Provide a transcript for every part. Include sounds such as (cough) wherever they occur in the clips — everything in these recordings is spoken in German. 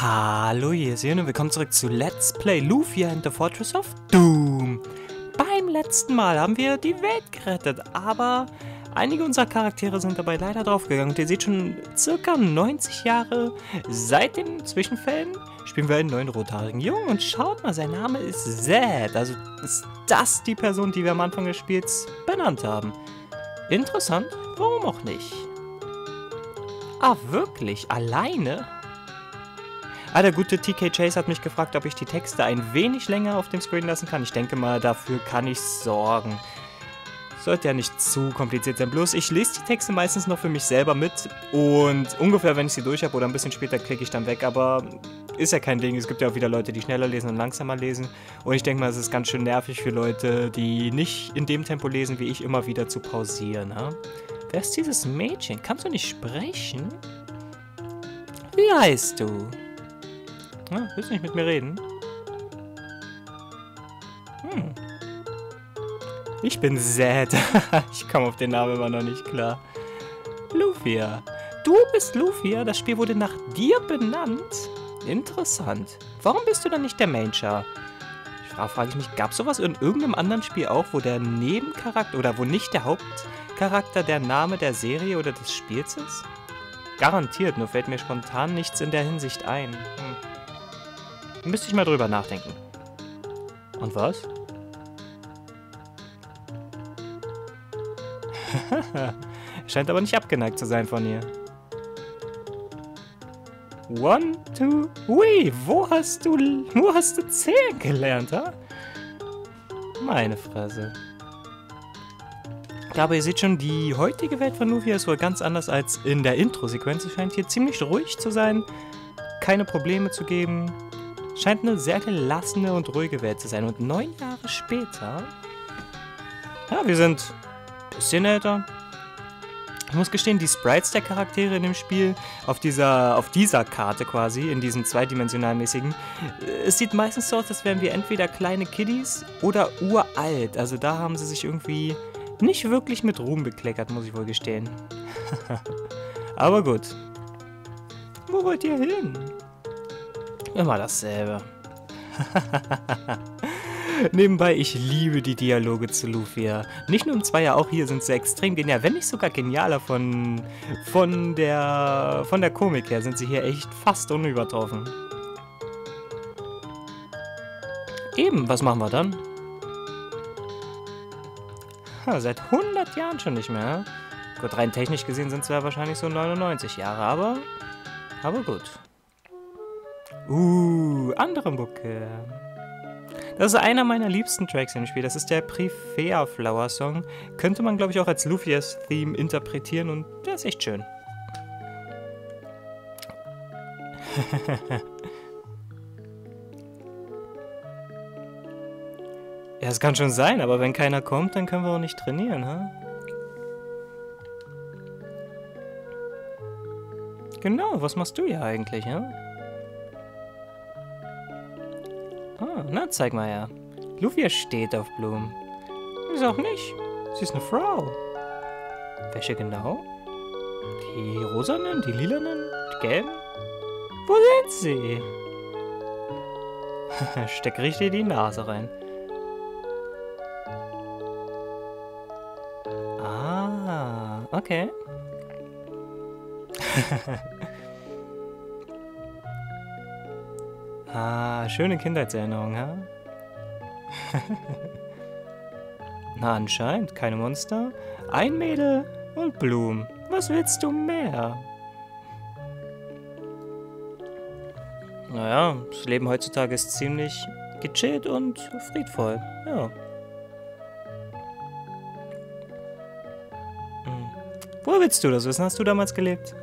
Hallo, hier ist Jan und willkommen zurück zu Let's Play Lufia and the Fortress of Doom. Beim letzten Mal haben wir die Welt gerettet, aber einige unserer Charaktere sind dabei leider draufgegangen. Und ihr seht schon, circa 90 Jahre seit den Zwischenfällen spielen wir einen neuen rothaarigen Jungen. Und schaut mal, sein Name ist Zed. Also ist das die Person, die wir am Anfang des Spiels benannt haben. Interessant, warum auch nicht? Ah, wirklich? Alleine? Ah, der gute TK Chase hat mich gefragt, ob ich die Texte ein wenig länger auf dem Screen lassen kann. Ich denke mal, dafür kann ich sorgen. Sollte ja nicht zu kompliziert sein. Bloß, ich lese die Texte meistens noch für mich selber mit. Und ungefähr, wenn ich sie durch habe oder ein bisschen später, klicke ich dann weg. Aber ist ja kein Ding. Es gibt ja auch wieder Leute, die schneller lesen und langsamer lesen. Und ich denke mal, es ist ganz schön nervig für Leute, die nicht in dem Tempo lesen, wie ich, immer wieder zu pausieren. Ha? Wer ist dieses Mädchen? Kannst du nicht sprechen? Wie heißt du? Na, willst du nicht mit mir reden? Hm. Ich bin Zed. (laughs) ich komme auf den Namen immer noch nicht klar. Lufia. Du bist Lufia? Das Spiel wurde nach dir benannt? Interessant. Warum bist du dann nicht der Main-Char? Da frage ich mich, gab es sowas in irgendeinem anderen Spiel auch, wo der Nebencharakter oder wo nicht der Hauptcharakter der Name der Serie oder des Spiels ist? Garantiert, nur fällt mir spontan nichts in der Hinsicht ein. Hm. Müsste ich mal drüber nachdenken. Und was? (laughs) Scheint aber nicht abgeneigt zu sein von ihr. One, two, wee, wo hast du, wo hast du zählen gelernt, ha? Meine Fresse. Ich glaube, ihr seht schon, die heutige Welt von Lufia ist wohl ganz anders als in der Intro-Sequenz. Es scheint hier ziemlich ruhig zu sein, keine Probleme zu geben. Scheint eine sehr gelassene und ruhige Welt zu sein. Und neun Jahre später... Ja, wir sind ein bisschen älter. Ich muss gestehen, die Sprites der Charaktere in dem Spiel, auf dieser, auf dieser Karte quasi, in diesem zweidimensionalmäßigen, es sieht meistens so aus, als wären wir entweder kleine Kiddies oder uralt. Also da haben sie sich irgendwie nicht wirklich mit Ruhm bekleckert, muss ich wohl gestehen. (laughs) Aber gut. Wo wollt ihr hin? Immer dasselbe. (laughs) Nebenbei, ich liebe die Dialoge zu Lufia. Nicht nur im Zweier, auch hier sind sie extrem genial. Wenn nicht sogar genialer von, von, der, von der Komik her, sind sie hier echt fast unübertroffen. Eben, was machen wir dann? Ha, seit 100 Jahren schon nicht mehr. Gut, rein technisch gesehen sind es ja wahrscheinlich so 99 Jahre, aber, aber gut. Uh, andere Mucke. Das ist einer meiner liebsten Tracks im Spiel. Das ist der Prefea Flower Song. Könnte man, glaube ich, auch als Lufias Theme interpretieren und der ist echt schön. (laughs) ja, es kann schon sein, aber wenn keiner kommt, dann können wir auch nicht trainieren, ha? Genau, was machst du hier eigentlich, ha? Ah, na, zeig mal her. Lufia steht auf Blumen. Ist auch nicht. Sie ist eine Frau. Welche genau? Die rosanen, die lilanen, die gelben? Wo sind sie? (laughs) Steck richtig die Nase rein. Ah, okay. (laughs) Ah, schöne Kindheitserinnerung, ha? (laughs) Na, anscheinend keine Monster. Ein Mädel und Blumen. Was willst du mehr? Naja, das Leben heutzutage ist ziemlich gechillt und friedvoll. Ja. Hm. Wo willst du das wissen? Hast du damals gelebt?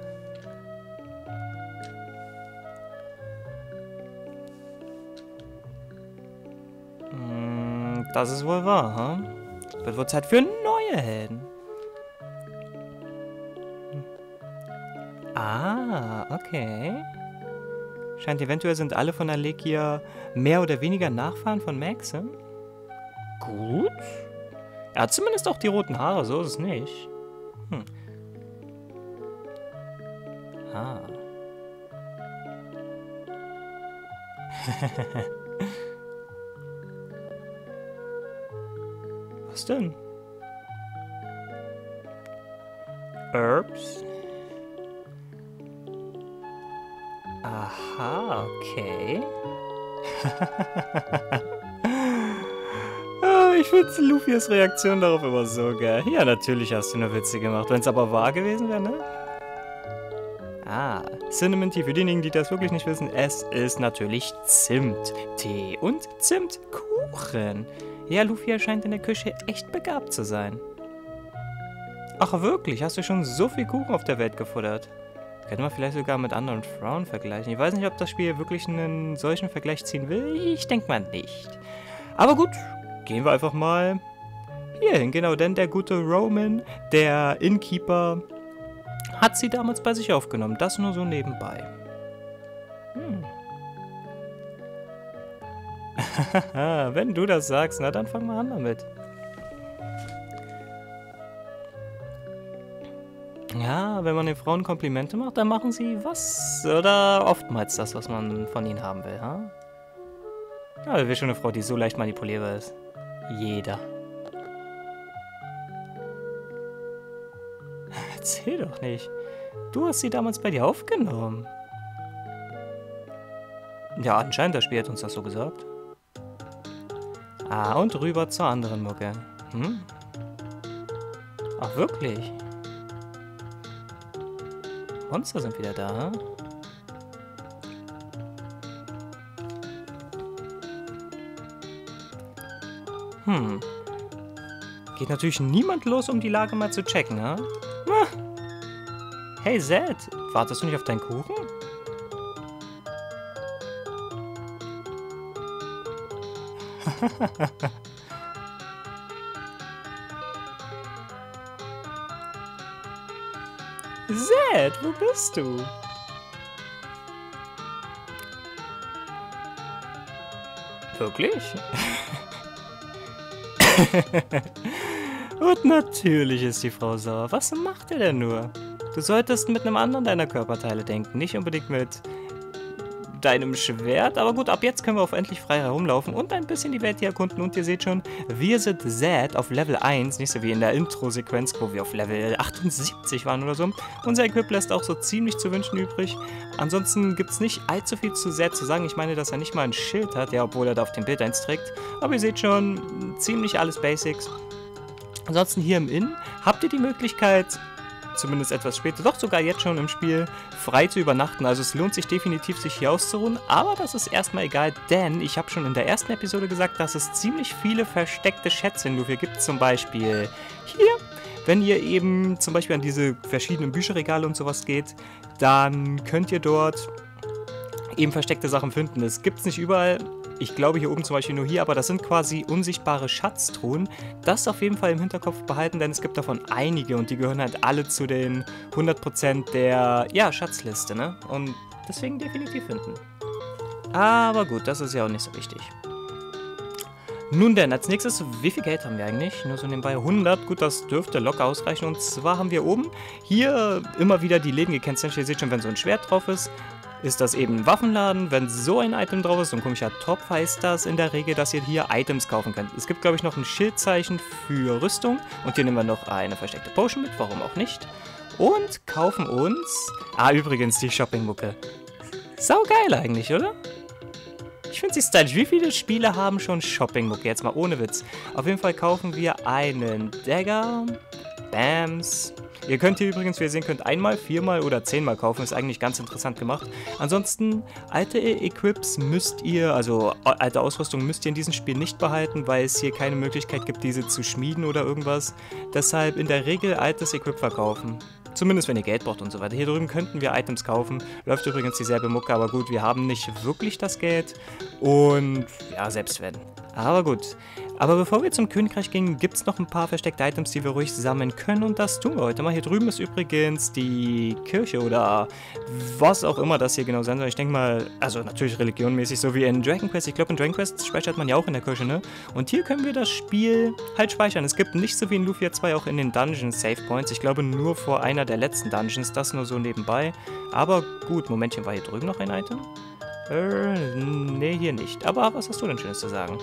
Das ist wohl wahr, ha? Huh? Wird wohl Zeit für neue Helden. Ah, okay. Scheint eventuell sind alle von Alekia mehr oder weniger Nachfahren von Maxim. Gut. Er hat zumindest auch die roten Haare, so ist es nicht. Hm. Ah. (laughs) Was denn? Herbs? Aha, okay. (laughs) Ah, ich finde Luffy's Reaktion darauf immer so geil. Ja, natürlich hast du eine Witze gemacht. Wenn es aber wahr gewesen wäre, ne? Ah, Cinnamon Tea. Für diejenigen, die das wirklich nicht wissen, es ist natürlich Zimt-Tee und Zimtkuchen. Ja, Luffy erscheint in der Küche echt begabt zu sein. Ach wirklich? Hast du schon so viel Kuchen auf der Welt gefuttert? Könnte man vielleicht sogar mit anderen Frauen vergleichen. Ich weiß nicht, ob das Spiel wirklich einen solchen Vergleich ziehen will. Ich denke mal nicht. Aber gut, gehen wir einfach mal hierhin. Genau, denn der gute Roman, der Innkeeper, hat sie damals bei sich aufgenommen. Das nur so nebenbei. Hm. (laughs) Wenn du das sagst, na dann fangen wir an damit. Ja, wenn man den Frauen Komplimente macht, dann machen sie was oder oftmals das, was man von ihnen haben will, ha? Ja, wer will schon eine Frau, die so leicht manipulierbar ist? Jeder. Erzähl doch nicht. Du hast sie damals bei dir aufgenommen. Ja, anscheinend, das Spiel hat uns das so gesagt. Ah, und rüber zur anderen Mucke. Hm? Ach, wirklich? Monster sind wieder da. Hm. Geht natürlich niemand los, um die Lage mal zu checken? Ah. Hey Zed, wartest du nicht auf deinen Kuchen? (laughs) Zed, wo bist du? Wirklich? (laughs) (laughs) Und natürlich ist die Frau sauer. Was macht er denn nur? Du solltest mit einem anderen deiner Körperteile denken, nicht unbedingt mit deinem Schwert. Aber gut, ab jetzt können wir auf endlich frei herumlaufen und ein bisschen die Welt hier erkunden. Und ihr seht schon, wir sind Z auf Level 1, nicht so wie in der Intro-Sequenz, wo wir auf Level 78 waren oder so. Unser Equip lässt auch so ziemlich zu wünschen übrig. Ansonsten gibt es nicht allzu viel zu Z zu sagen. Ich meine, dass er nicht mal ein Schild hat, ja, obwohl er da auf dem Bild eins trägt. Aber ihr seht schon, ziemlich alles Basics. Ansonsten hier im Inn habt ihr die Möglichkeit, zumindest etwas später, doch sogar jetzt schon im Spiel, frei zu übernachten. Also es lohnt sich definitiv, sich hier auszuruhen. Aber das ist erstmal egal, denn ich habe schon in der ersten Episode gesagt, dass es ziemlich viele versteckte Schätze in Luffy gibt. Zum Beispiel hier. Wenn ihr eben zum Beispiel an diese verschiedenen Bücherregale und sowas geht, dann könnt ihr dort eben versteckte Sachen finden. Es gibt es nicht überall, ich glaube hier oben zum Beispiel nur hier, aber das sind quasi unsichtbare Schatztruhen. Das auf jeden Fall im Hinterkopf behalten, denn es gibt davon einige und die gehören halt alle zu den 100% der, ja, Schatzliste, ne? Und deswegen definitiv finden. Aber gut, das ist ja auch nicht so wichtig. Nun denn, als nächstes, wie viel Geld haben wir eigentlich? Nur so nebenbei 100. Gut, das dürfte locker ausreichen. Und zwar haben wir oben hier immer wieder die Läden gekennzeichnet. Ihr seht schon, wenn so ein Schwert drauf ist, ist das eben ein Waffenladen. Wenn so ein Item drauf ist, so ein komischer Topf heißt das in der Regel, dass ihr hier Items kaufen könnt. Es gibt, glaube ich, noch ein Schildzeichen für Rüstung. Und hier nehmen wir noch eine versteckte Potion mit, warum auch nicht. Und kaufen uns... Ah, übrigens, die Shopping-Mucke. Sau geil eigentlich, oder? Ich finde sie stylisch. Wie viele Spiele haben schon Shopping-Mucke? Jetzt mal ohne Witz. Auf jeden Fall kaufen wir einen Dagger, Bams, Ihr könnt hier übrigens, wie ihr sehen könnt, einmal, viermal oder zehnmal kaufen. Ist eigentlich ganz interessant gemacht. Ansonsten, alte Equips müsst ihr, also alte Ausrüstung müsst ihr in diesem Spiel nicht behalten, weil es hier keine Möglichkeit gibt, diese zu schmieden oder irgendwas. Deshalb in der Regel altes Equip verkaufen. Zumindest wenn ihr Geld braucht und so weiter. Hier drüben könnten wir Items kaufen. Läuft übrigens dieselbe Mucke, aber gut, wir haben nicht wirklich das Geld. Und ja, selbst wenn. Aber gut. Aber bevor wir zum Königreich gehen, gibt es noch ein paar versteckte Items, die wir ruhig sammeln können. Und das tun wir heute mal. Hier drüben ist übrigens die Kirche oder was auch immer das hier genau sein soll. Ich denke mal, also natürlich religionmäßig, so wie in Dragon Quest. Ich glaube, in Dragon Quest speichert man ja auch in der Kirche, ne? Und hier können wir das Spiel halt speichern. Es gibt nicht so wie in Lufia 2 auch in den Dungeons Save Points. Ich glaube nur vor einer der letzten Dungeons. Das nur so nebenbei. Aber gut, Momentchen, war hier drüben noch ein Item? Äh, nee, hier nicht. Aber was hast du denn Schönes zu sagen?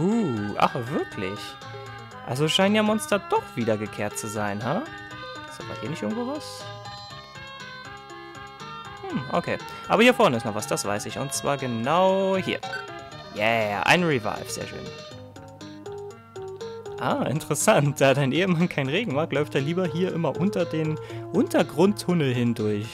Uh, ach, wirklich? Also scheinen ja Monster doch wiedergekehrt zu sein, ha? Ist aber hier nicht irgendwo was? Hm, okay. Aber hier vorne ist noch was, das weiß ich. Und zwar genau hier. Yeah, ein Revive, sehr schön. Ah, interessant. Da dein Ehemann kein Regen mag, läuft er lieber hier immer unter den Untergrundtunnel hindurch.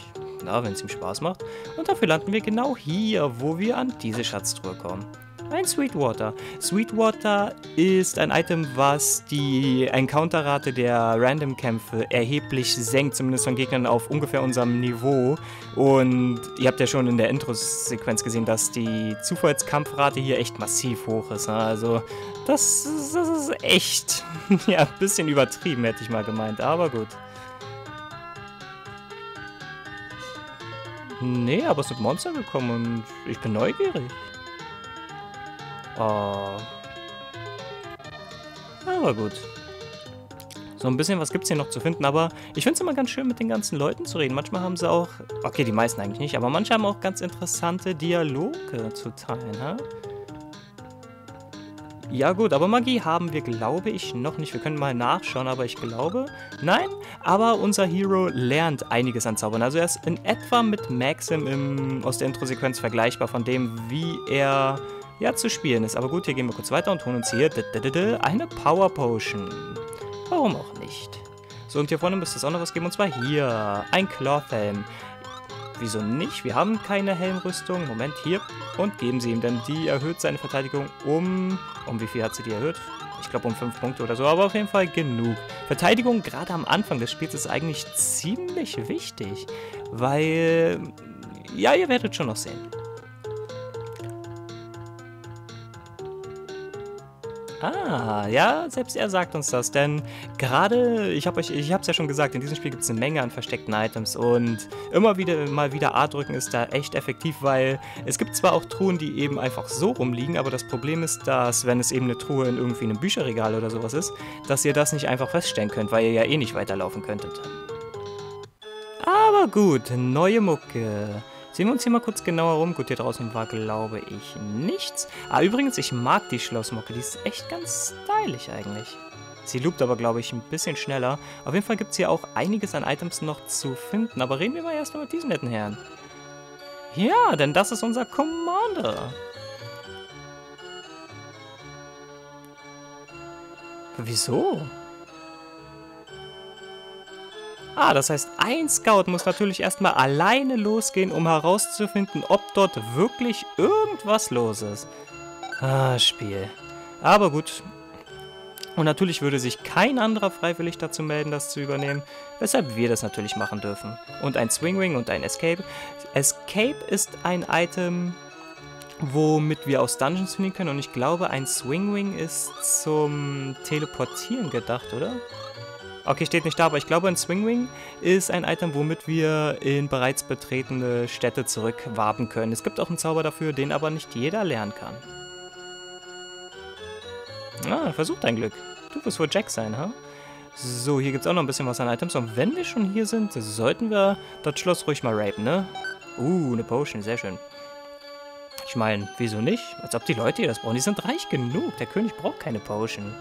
Na, wenn es ihm Spaß macht. Und dafür landen wir genau hier, wo wir an diese Schatztruhe kommen. Ein Sweetwater. Sweetwater ist ein Item, was die Encounterrate der Random-Kämpfe erheblich senkt, zumindest von Gegnern auf ungefähr unserem Niveau. Und ihr habt ja schon in der Intro-Sequenz gesehen, dass die Zufallskampfrate hier echt massiv hoch ist. Also das, das ist echt (laughs) ja, ein bisschen übertrieben, hätte ich mal gemeint, aber gut. Nee, aber es sind Monster gekommen und ich bin neugierig. Oh. Aber gut. So ein bisschen was gibt es hier noch zu finden, aber ich finde es immer ganz schön, mit den ganzen Leuten zu reden. Manchmal haben sie auch, okay, die meisten eigentlich nicht, aber manche haben auch ganz interessante Dialoge zu teilen, ha? Ja gut, aber Magie haben wir, glaube ich, noch nicht. Wir können mal nachschauen, aber ich glaube, nein. Aber unser Hero lernt einiges an Zaubern. Also er ist in etwa mit Maxim im, aus der Intro-Sequenz vergleichbar von dem, wie er ja, zu spielen ist. Aber gut, hier gehen wir kurz weiter und holen uns hier eine Power Potion. Warum auch nicht? So, und hier vorne müsste es auch noch was geben, und zwar hier, ein Cloth-Helm. Wieso nicht? Wir haben keine Helmrüstung. Moment, hier. Und geben sie ihm, denn die erhöht seine Verteidigung um... Um wie viel hat sie die erhöht? Ich glaube um 5 Punkte oder so, aber auf jeden Fall genug. Verteidigung gerade am Anfang des Spiels ist eigentlich ziemlich wichtig, weil... Ja, ihr werdet schon noch sehen. Ah, ja, selbst er sagt uns das, denn gerade, ich habe es ja schon gesagt, in diesem Spiel gibt es eine Menge an versteckten Items und immer wieder mal wieder A drücken ist da echt effektiv, weil es gibt zwar auch Truhen, die eben einfach so rumliegen, aber das Problem ist, dass wenn es eben eine Truhe in irgendwie einem Bücherregal oder sowas ist, dass ihr das nicht einfach feststellen könnt, weil ihr ja eh nicht weiterlaufen könntet. Aber gut, neue Mucke. Sehen wir uns hier mal kurz genauer rum. Gut, hier draußen war, glaube ich, nichts. Ah, übrigens, ich mag die Schlossmucke. Die ist echt ganz stylisch eigentlich. Sie loopt aber, glaube ich, ein bisschen schneller. Auf jeden Fall gibt es hier auch einiges an Items noch zu finden. Aber reden wir mal erstmal mit diesen netten Herren. Ja, denn das ist unser Commander. Wieso? Ah, das heißt, ein Scout muss natürlich erstmal alleine losgehen, um herauszufinden, ob dort wirklich irgendwas los ist. Ah, Spiel. Aber gut. Und natürlich würde sich kein anderer freiwillig dazu melden, das zu übernehmen, weshalb wir das natürlich machen dürfen. Und ein Swingwing und ein Escape. Escape ist ein Item, womit wir aus Dungeons fliehen können. Und ich glaube, ein Swingwing ist zum Teleportieren gedacht, oder? Okay, steht nicht da, aber ich glaube, ein Swingwing ist ein Item, womit wir in bereits betretene Städte zurückwarten können. Es gibt auch einen Zauber dafür, den aber nicht jeder lernen kann. Ah, versuch dein Glück. Du wirst wohl Jack sein, ha? So, hier gibt es auch noch ein bisschen was an Items. Und wenn wir schon hier sind, sollten wir das Schloss ruhig mal rapen, ne? Uh, eine Potion, sehr schön. Ich meine, wieso nicht? Als ob die Leute hier das brauchen. Die sind reich genug. Der König braucht keine Potion.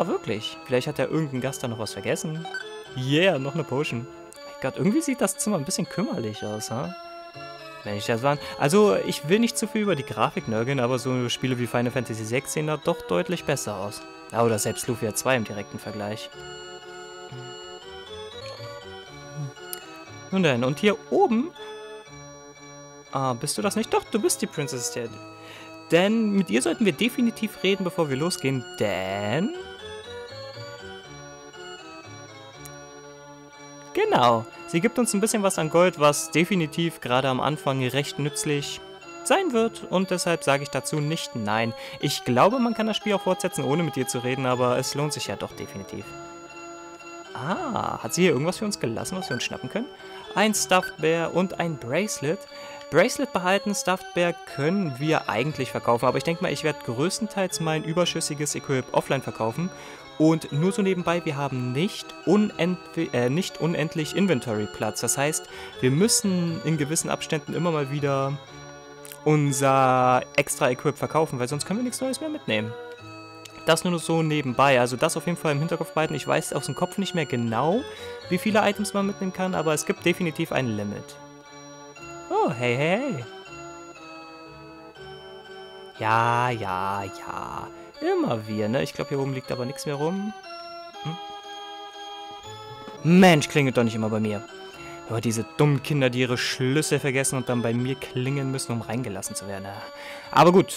Oh, wirklich. Vielleicht hat er irgendein Gast da noch was vergessen. Yeah, noch eine Potion. Mein Gott, irgendwie sieht das Zimmer ein bisschen kümmerlich aus, ha? Wenn ich das war. Also, ich will nicht zu viel über die Grafik nörgeln, aber so Spiele wie Final Fantasy VI sehen da doch deutlich besser aus. Ja, oder selbst Lufia 2 im direkten Vergleich. Nun denn, und hier oben... Ah, bist du das nicht? Doch, du bist die Princess Ted. Denn mit ihr sollten wir definitiv reden, bevor wir losgehen, denn... Genau. Sie gibt uns ein bisschen was an Gold, was definitiv gerade am Anfang recht nützlich sein wird. Und deshalb sage ich dazu nicht nein. Ich glaube, man kann das Spiel auch fortsetzen, ohne mit ihr zu reden, aber es lohnt sich ja doch definitiv. Ah, hat sie hier irgendwas für uns gelassen, was wir uns schnappen können? Ein Stuffed Bear und ein Bracelet. Bracelet behalten, Stuffed Bear können wir eigentlich verkaufen, aber ich denke mal, ich werde größtenteils mein überschüssiges Equip offline verkaufen Und nur so nebenbei, wir haben nicht, äh, nicht unendlich Inventory-Platz. Das heißt, wir müssen in gewissen Abständen immer mal wieder unser extra Equip verkaufen, weil sonst können wir nichts Neues mehr mitnehmen. Das nur so nebenbei. Also das auf jeden Fall im Hinterkopf behalten. Ich weiß aus dem Kopf nicht mehr genau, wie viele Items man mitnehmen kann, aber es gibt definitiv ein Limit. Oh, hey, hey, hey. Ja, ja, ja. Immer wir, ne? Ich glaube, hier oben liegt aber nichts mehr rum. Hm? Mensch, klingelt doch nicht immer bei mir. Aber diese dummen Kinder, die ihre Schlüssel vergessen und dann bei mir klingen müssen, um reingelassen zu werden. Aber gut,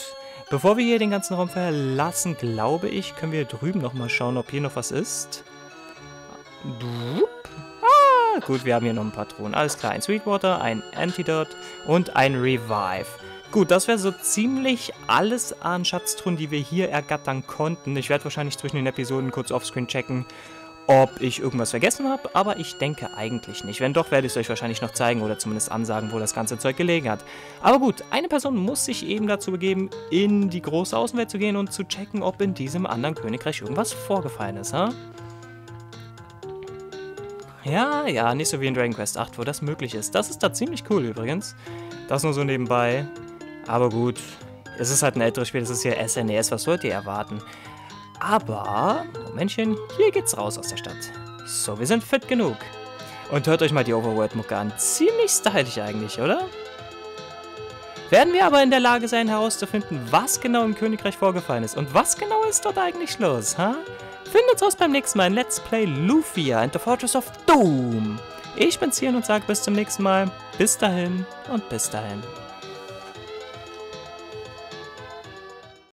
bevor wir hier den ganzen Raum verlassen, glaube ich, können wir drüben nochmal schauen, ob hier noch was ist. Ah, gut, wir haben hier noch ein paar Truhen. Alles klar, ein Sweetwater, ein Antidote und ein Revive. Gut, das wäre so ziemlich alles an Schatztruhen, die wir hier ergattern konnten. Ich werde wahrscheinlich zwischen den Episoden kurz offscreen checken, ob ich irgendwas vergessen habe, aber ich denke eigentlich nicht. Wenn doch, werde ich es euch wahrscheinlich noch zeigen oder zumindest ansagen, wo das ganze Zeug gelegen hat. Aber gut, eine Person muss sich eben dazu begeben, in die große Außenwelt zu gehen und zu checken, ob in diesem anderen Königreich irgendwas vorgefallen ist, ha? Ja, ja, nicht so wie in Dragon Quest 8, wo das möglich ist. Das ist da ziemlich cool übrigens. Das nur so nebenbei. Aber gut, es ist halt ein älteres Spiel, das ist ja SNES, was sollt ihr erwarten? Aber, Momentchen, hier geht's raus aus der Stadt. So, wir sind fit genug. Und hört euch mal die Overworld-Mucke an. Ziemlich stylisch eigentlich, oder? Werden wir aber in der Lage sein herauszufinden, was genau im Königreich vorgefallen ist und was genau ist dort eigentlich los, ha? Findet uns beim nächsten Mal in Let's Play Lufia and the Fortress of Doom. Ich bin's hier und sage bis zum nächsten Mal. Bis dahin und bis dahin.